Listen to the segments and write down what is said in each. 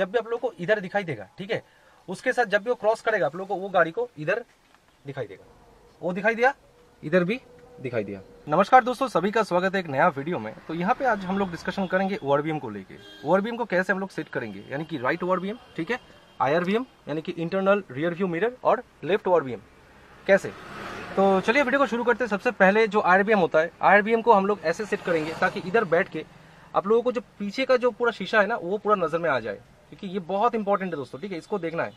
जब भी आप लोग को इधर दिखाई देगा, ठीक है? उसके साथ जब भी वो क्रॉस करेगा, आप लोग को वो गाड़ी को इधर दिखाई देगा। वो दिखाई दिया? इधर भी दिखाई दिया। नमस्कार दोस्तों, सभी का स्वागत है एक नया वीडियो में। तो यहाँ पे आज हम लोग डिस्कशन करेंगे ओवरबीएम को लेके। ओवरबीएम को कैसे हम लोग सेट करेंगे? यानी कि राइट ओवरबीएम ठीक है? आईआरबीएम यानी कि इंटरनल रियर व्यू मिरर और लेफ़्ट ओवरबीएम कैसे? तो चलिए वीडियो को शुरू करते हैं। सबसे पहले जो आईआरबीएम होता है आईआरबीएम को हम लोग ऐसे सेट करेंगे ताकि इधर बैठ के आप लोगों को जो पीछे का जो पूरा शीशा है ना, वो पूरा नज़र में आ जाए। क्योंकि ये बहुत इंपॉर्टेंट है दोस्तों, ठीक है? इसको देखना है।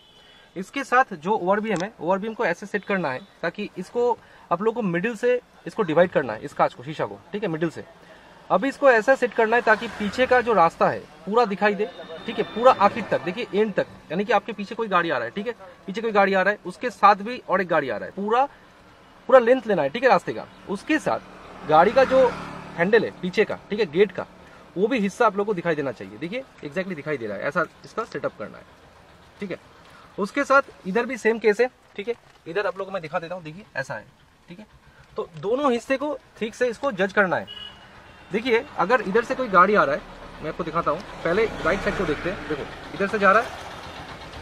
इसके साथ जो ओवरबीएम है ओवरबीएम को ऐसे सेट करना है ताकि इसको आप लोग को मिडिल से इसको डिवाइड करना है, इस कांच को, शीशा को, ठीक है? मिडिल से। अब इसको ऐसा सेट करना है ताकि पीछे का जो रास्ता है, पूरा दिखाई दे, ठीक है? पूरा आखिर तक, देखिए एंड तक, यानी कि आपके पीछे कोई गाड़ी आ रहा है, ठीक है? पीछे कोई गाड़ी आ रहा है, उसके साथ भी और एक गाड़ी आ रहा है, पूरा पूरा लेंथ लेना है, ठीक है, रास्ते का। उसके साथ गाड़ी का जो हैंडल है, पीछे का, ठीक है? गेट का वो भी हिस्सा आप लोग को दिखाई देना चाहिए। देखिए एग्जैक्टली दिखाई दे रहा है। ऐसा इसका सेटअप करना है। ठीक है? उसके साथ इधर भी सेम केस है। ठीक है? इधर आप लोगों को मैं दिखा देता हूँ। देखिए, ऐसा है। ठीक है? तो दोनों हिस्से को ठीक से इसको जज करना है। देखिए, अगर इधर से कोई गाड़ी आ रहा है, मैं आपको दिखाता हूँ। पहले राइट साइड को देखते हैं। देखो, इधर से जा रहा है।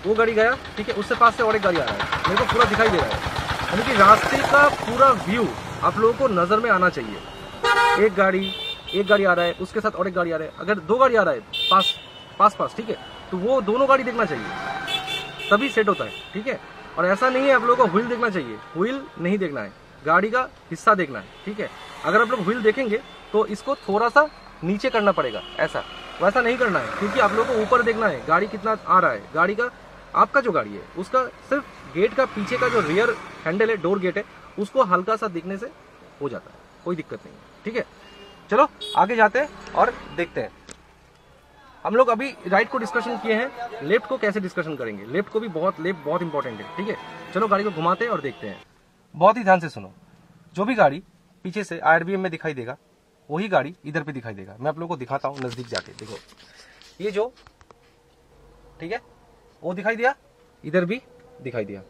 वो गाड़ी गया। ठीक है? उससे पास से और एक गाड़ी आ रहा है। मेरे को पूरा दिखाई दे रहा है। यानी कि रास्ते का पूरा व्यू आप लोगों को नज़र में आना चाहिए। एक गाड़ी एक गाड़ी आ रहा है, उसके साथ और एक गाड़ी आ रहा है। अगर दो गाड़ी आ रहा है, पास पास पास, ठीक है? तो वो दोनों गाड़ी देखना चाहिए। तभी सेट होता है, ठीक है? और ऐसा नहीं है, आप लोगों को व्हील देखना चाहिए। व्हील नहीं देखना है। गाड़ी का हिस्सा देखना है, ठीक है? अगर आप लोग व्हील देखेंगे तो इसको थोड़ा सा नीचे करना पड़ेगा, ऐसा। वैसा नहीं करना है, क्योंकि आप लोगों को ऊपर देखना है। गाड़ी कितना आ रहा है। गाड़ी का, आपका जो गाड़ी है, उसका सिर्फ़ गेट का पीछे का जो रियर हैंडल है डोर गेट है, उसको हल्का सा दिखने से हो जाता है। कोई दिक्कत नहीं है, ठीक है? चलो, आगे जाते हैं और देखते हैं। हम लोग अभी राइट को डिस्कशन किए हैं लेफ़्ट को कैसे डिस्कशन करेंगे? लेफ़्ट को भी बहुत लेफ़्ट बहुत इंपॉर्टेंट है, ठीक है? चलो, गाड़ी को घुमाते हैं और देखते हैं। बहुत ही ध्यान से सुनो। जो भी गाड़ी पीछे से आईआरबीएम में दिखाई देगा, वही गाड़ी इधर पे दिखाई देगा। मैं आप लोगों को दिखाता हूँ नज़दीक जाके, देखो। ये जो, ठीक है? वो दिखाई दिया, इधर भी दिखाई दिया।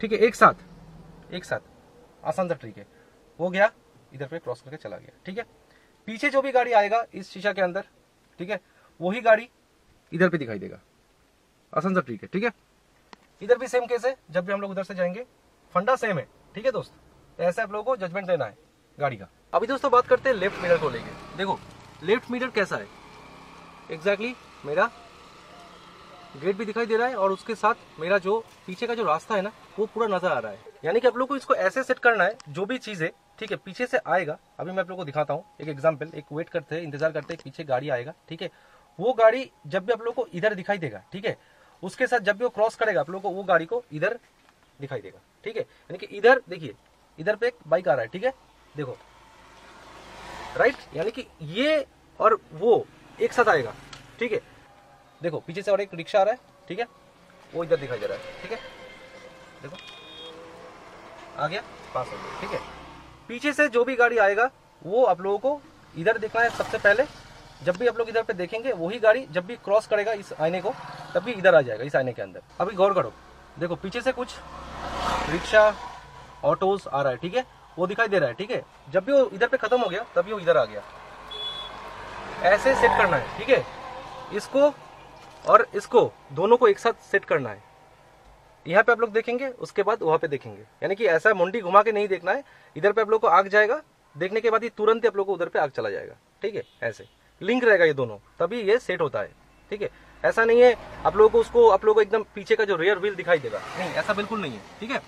ठीक है, एक साथ एक साथ। आसान सा ट्रिक है। वो गया, इधर पे क्रॉस करके चला गया, ठीक है? पीछे जो भी गाड़ी आएगा इस शीशा के अंदर, ठीक है, वही गाड़ी इधर पे दिखाई देगा। आसान सा ट्रिक है, ठीक है? इधर भी सेम केस है, जब भी हम लोग उधर से जाएँगे, फंडा सेम है, ठीक है दोस्त? ऐसे आप लोगों को जजमेंट लेना है गाड़ी का। अभी दोस्तों बात करते हैं लेफ़्ट मिरर को लेके। देखो लेफ़्ट मिरर कैसा है? एग्जैक्टली exactly मेरा गेट भी दिखाई दे रहा है और उसके साथ मेरा जो पीछे का जो रास्ता है ना, वो पूरा नज़र आ रहा है। यानी कि आप लोग को इसको ऐसे सेट करना है, जो भी चीज़ है ठीक है, पीछे से आएगा। अभी मैं आप लोग को दिखाता हूँ। एक एग्ज़ाम्पल एक वेट करते हैं इंतज़ार करते हैं पीछे गाड़ी आएगा, ठीक है? वो गाड़ी जब भी आप लोग को इधर दिखाई देगा, ठीक है? उसके साथ जब भी वो क्रॉस करेगा, आप लोग को वो गाड़ी को इधर दिखाई देगा, ठीक है? यानी कि इधर, देखिए, इधर पे एक बाइक आ रहा है, ठीक है? देखो। राइट यानी कि ये और वो एक साथ आएगा, ठीक है? देखो, पीछे से और एक रिक्शा आ रहा है, ठीक है? वो इधर दिखाई दे रहा है, ठीक है? देखो। आ गया, पास हो गया, ठीक है? पीछे से जो भी गाड़ी आएगा, वो आप लोगों को इधर देखना है सबसे पहले। जब भी आप लोग इधर पे देखेंगे, वही गाड़ी जब भी क्रॉस करेगा इस आईने को, तब भी इधर आ जाएगा इस आईने के अंदर। अभी गौर करो। देखो, पीछे से कुछ रिक्शा ऑटोज आ रहा है, ठीक है? वो दिखाई दे रहा है, ठीक है? जब भी वो इधर पे खत्म हो गया तभी वो इधर आ गया। ऐसे सेट करना है, ठीक है? इसको और इसको, दोनों को एक साथ सेट करना है। यहाँ पे आप लोग देखेंगे, उसके बाद वहाँ पे देखेंगे। यानी कि ऐसा मुंडी घुमा के नहीं देखना है। इधर पे आप लोग को आग जाएगा, देखने के बाद ही तुरंत आप लोग को उधर पे आग चला जाएगा। ठीक है? ऐसे। लिंक रहेगा ये दोनों। तभी ये सेट होता है। ठीक है? ऐसा नहीं है, आप लोगों को उसको, आप लोगों को एकदम पीछे का जो रेयर व्हील दिखाई देगा। नहीं, ऐसा बिल्कुल नहीं है। ठीक है?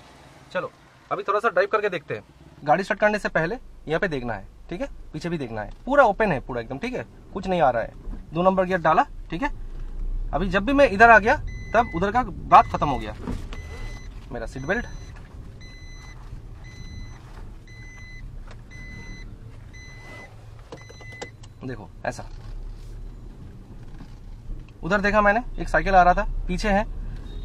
चलो, अभी थोड़ा सा ड्राइव करके देखते हैं। गाड़ी स्टार्ट करने से पहले यहाँ पे देखना है। ठीक है? पीछे भी देखना है। पूरा ओपन है पूरा एकदम। ठीक है? कुछ नहीं आ रहा है। दो नंबर गियर डाला। ठीक है? अभी जब भी मैं इधर आ गया, तब उधर का बात खत्म हो गया। मेरा सीट बेल्ट देखो ऐसा। उधर देखा मैंने एक साइकिल आ रहा था पीछे है।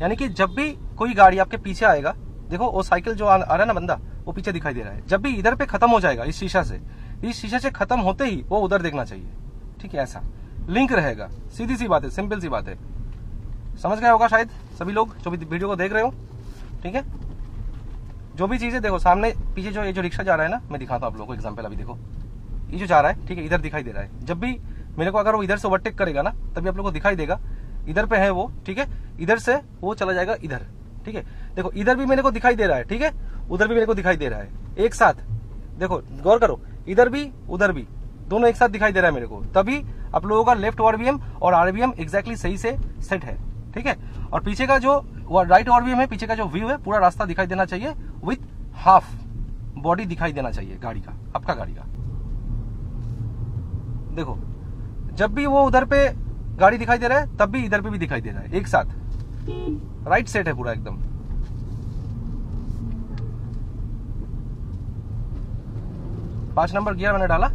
यानी कि जब भी कोई गाड़ी आपके पीछे आएगा देखो वो साइकिल जो आ, आ रहा है ना बंदा वो पीछे दिखाई दे रहा है। जब भी इधर पे खत्म हो जाएगा इस शीशा से इस शीशा से खत्म होते ही वो उधर देखना चाहिए। ठीक है ऐसा। लिंक रहेगा। सीधी सी बात है सिंपल सी बात है। समझ गया होगा शायद सभी लोग जो भी वीडियो को देख रहे हो? ठीक है? जो भी चीज़ें, देखो, सामने, पीछे जो ये जो रिक्शा जा रहा है ना, मैं दिखाता हूँ आप लोगों को एग्ज़ाम्पल अभी देखो। ये जो जा रहा है, ठीक है, इधर दिखाई दे रहा है। जब भी मेरे को अगर वो इधर से ओवरटेक करेगा ना, तभी आप लोग को दिखाई देगा। इधर पे है वो, ठीक है? इधर से वो चला जाएगा इधर, ठीक है? देखो, इधर भी मेरे को दिखाई दे रहा है, ठीक है? उधर भी मेरे को दिखाई दे रहा है, एक साथ। देखो, गौर करो, इधर भी, उधर भी, दोनों एक साथ दिखाई दे रहा है मेरे को। तभी आप लोगों का लेफ़्ट आरबीएम और आरबीएम एग्जैक्टली सही से सेट है, ठीक है? और पीछे का जो राइट आरबीएम है पीछे का जो व्यू है, पूरा रास्ता दिखाई देना चाहिए विथ हाफ़ बॉडी दिखाई देना चाहिए गाड़ी का, आपका गाड़ी का। देखो, जब भी वो उधर पे गाड़ी दिखाई दे रहा है, तब भी इधर पे भी दिखाई दे रहा है, एक साथ। राइट सेट है पूरा एकदम। पाँच नंबर गियर मैंने डाला।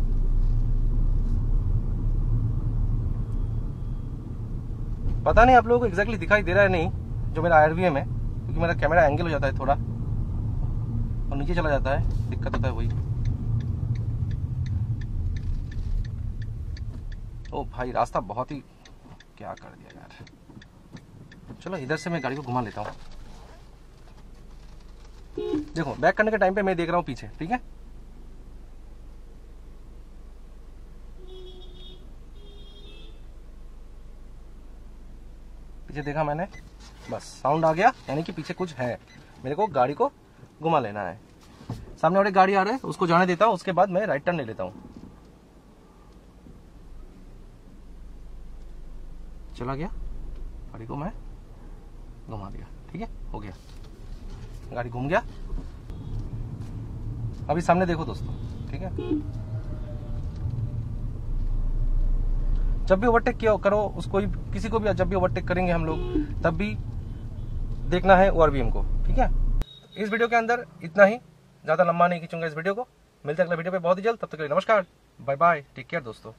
पता नहीं आप लोगों को एग्जैक्टली दिखाई दे रहा है नहीं। जो मेरा आरवीएम है, क्योंकि मेरा कैमरा एंगल हो जाता है थोड़ा, और नीचे चला जाता है, दिक्कत होता है वही। ओ भाई, रास्ता बहुत ही, क्या कर दिया यार। चलो, इधर से मैं गाड़ी को घुमा लेता हूँ। देखो बैक करने के टाइम पे मैं देख रहा हूँ पीछे, ठीक है? पीछे देखा मैंने? बस साउंड आ गया, यानी कि पीछे कुछ है। मेरे को गाड़ी को घुमा लेना है। सामने वाली गाड़ी आ रहा है, उसको जाने देता हूँ, उसके बाद मैं राइट टर्न ले लेता हूँ। चला गया। गाड़ी को मैं घुमा दिया, ठीक है? हो गया। गाड़ी घूम गया। अभी सामने देखो दोस्तों, ठीक है? जब भी ओवरटेक किया करो, उसको किसी को भी जब भी ओवरटेक करेंगे हम लोग, तब भी देखना है ओआरबीएम को, ठीक है? इस वीडियो के अंदर इतना ही। ज़्यादा लंबा नहीं खींचूँगा इस वीडियो को। मिलते अगले वीडियो पे। बहुत ही जल्द। तब तक के लिए नमस्कार। बाय बाय टेक केयर दोस्तों।